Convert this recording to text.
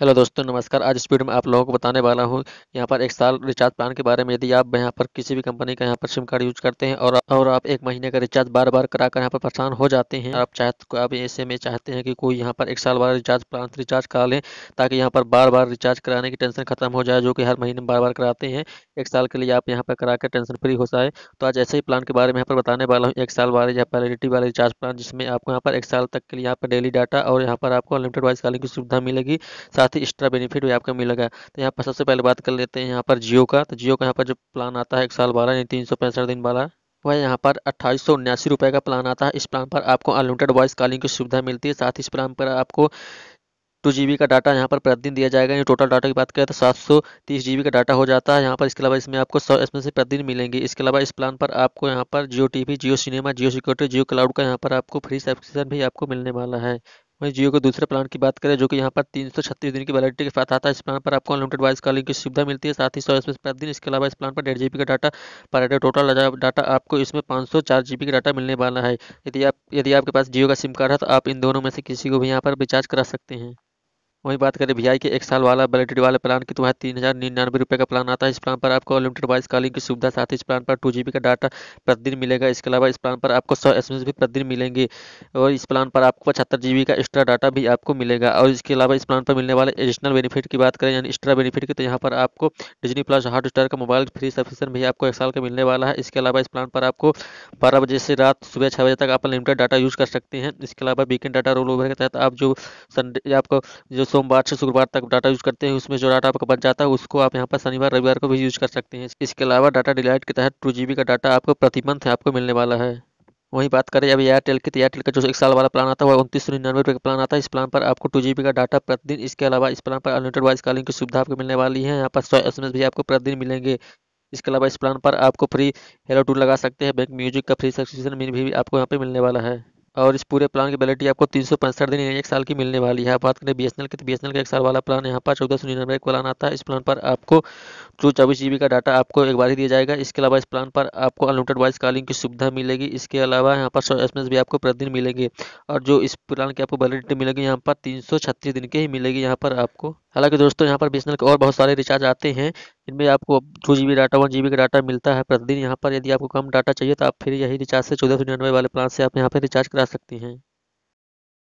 Hello दोस्तों नमस्कार आज वीडियो में आप लोगों को बताने वाला हूँ यहाँ पर एक साल रिचार्ज प्लान के बारे में यदि आप यहाँ पर किसी भी कंपनी का यहाँ पर सिम कार्ड यूज़ करते हैं और और आप एक महीने का रिचार्ज बार बार कराकर यहाँ पर परेशान हो जाते हैं आप चाहते तो आप ऐसे में चाहते हैं कि कोई यहाँ पर एक साल वाला रिचार्ज प्लान रिचार्ज करा लें ताकि यहाँ पर बार बार रिचार्ज कराने की टेंशन खत्म हो जाए जो कि हर महीने बार बार कराते हैं एक साल के लिए आप यहाँ पर करा कर टेंशन फ्री हो जाए तो आज ऐसे ही प्लान के बारे में यहाँ पर बताने वाला हूँ एक साल वाले या पैलिटी वाले रिचार्ज प्लान जिसमें आपको यहाँ पर एक साल तक के लिए यहाँ पर डेली डाटा और यहाँ पर आपको अनलिमिटेड वॉइस कॉलिंग की सुविधा मिलेगी साथ ही एक्स्ट्रा बेनिफिट भी आपका मिलेगा। तो यहाँ पर सबसे पहले बात कर लेते हैं यहाँ पर जियो का। तो जियो का यहाँ पर जो प्लान आता है एक साल वाला, यानी तीन सौ पैंसठ दिन वाला, वह यहाँ पर अट्ठाईस सौ उन्यासी रुपये का प्लान आता है। इस प्लान पर आपको अनलिमिटेड वॉइस कॉलिंग की सुविधा मिलती है। साथ ही इस प्लान पर आपको टू जी का डाटा यहाँ पर प्रतिदिन दिया जाएगा। ये टोटल डाटा की बात करें तो सात सौ तीस जी का डाटा हो जाता है यहाँ पर। इसके अलावा इसमें आपको सौ एस से प्रतिदिन मिलेंगे। इसके अलावा इस प्लान पर आपको यहाँ पर Jio TV Jio cinema Jio security Jio cloud का यहाँ पर आपको फ्री सब्सक्रिप्शन भी आपको मिलने वाला है। वहीं जियो के दूसरे प्लान की बात करें, जो कि यहाँ पर तीन सौ छत्तीस दिन की वैलिडिटी के साथ आता है, इस प्लान पर आपको अनलिमिटेड वॉइस कॉलिंग की सुविधा मिलती है। साथ ही सौ एस प्रतिदिन इसके अलावा इस प्लान पर डेढ़ जी का data per day total data आपको इसमें पाँच सौ चार जीबी का डाटा मिलने वाला है। यदि आप, यदि आपके पास जियो का सिम कार्ड है तो आप इन दोनों में से किसी को भी यहाँ पर रिचार्ज करा सकते हैं। वहीं बात करें वी के एक साल वाला वैलिडिटी वाले प्लान की तो वह तीन हज़ार निन्यानवे रुपये का प्लान आता है, इस प्लान पर आपको अनलिमिटेड वॉइस कॉलिंग की सुविधा साथ ही इस प्लान पर टू जी का डाटा प्रतिदिन मिलेगा। इसके अलावा इस प्लान पर आपको सौ एस भी प्रतिदिन मिलेंगे और इस प्लान पर आपको पचहत्तर जी का एक्स्ट्रा डाटा भी आपको मिलेगा। और इसके अलावा इस प्लान पर मिलने वाले एडिशनल बेनिफिट की बात करें, यानी एक्स्ट्रा बेनिफिट की तो यहाँ पर आपको डिजनी प्लस हॉट स्टार का मोबाइल फ्री सब्सक्रिप्शन भी आपको एक साल का मिलने वाला है। इसके अलावा इस प्लान पर आपको बारह बजे से रात सुबह छः बजे तक आप अनलिमिटेड डाटा यूज़ कर सकते हैं। इसके अलावा वीकेंड डाटा रोल ओवर के तहत आप जो संडे आपको जो सोमवार से शुक्रवार तक डाटा यूज़ करते हैं, उसमें जो डाटा आपका बच जाता है, उसको आप यहाँ पर शनिवार, रविवार को भी यूज़ कर सकते हैं। इसके अलावा डाटा डिलाइट के तहत टू का डाटा आपको प्रति मंथ आपको मिलने वाला है। वहीं बात करें, अभी एयरटेल की तो एयरटेल का जो एक साल वाला प्लान आता है वह उनतीस सौ निन्यानवे रुपये का प्लान आता है। इस प्लान पर आपको टू जी का डाटा प्रतिदिन, इसके अलावा इस प्लान पर अनलिमिटेड वॉइस कॉलिंग की सुविधा आपको मिलने वाली है। यहाँ पर सौ एस भी आपको प्रतिदिन मिलेंगे। इसके अलावा इस प्लान पर आपको फ्री हेलो टूल लगा सकते हैं। बैंक म्यूज़िक का फ्री सब्सक्रिप्शन भी आपको यहाँ पर मिलने वाला है। और इस पूरे प्लान की वैलिडिटी आपको तीन सौ पैंसठ दिन एक साल की मिलने वाली है। बात करें बी एस की तो बी का एक साल वाला प्लान यहाँ पर चौदह सौ निन्यानवे प्लान आता है। इस प्लान पर आपको जो चौबीस जी का डाटा आपको एक बार ही दिया जाएगा। इसके अलावा इस प्लान पर आपको अनलिमिटेड वॉइस कॉलिंग की सुविधा मिलेगी। इसके अलावा यहाँ पर सौ एस भी आपको प्रतिदिन मिलेंगे। और जो इस प्लान की आपको वैलिडिटी मिलेगी, यहाँ पर तीन दिन के ही मिलेगी यहाँ पर आपको। हालाँकि दोस्तों, यहाँ पर बी के और बहुत सारे रिचार्ज आते हैं इनमें आपको two G data one G का डाटा मिलता है प्रतिदिन। यहाँ पर यदि आपको कम डाटा चाहिए तो आप फिर यही रिचार्ज से चौदह वाले प्लान से आप यहाँ पर रिचार्ज करा सकती हैं।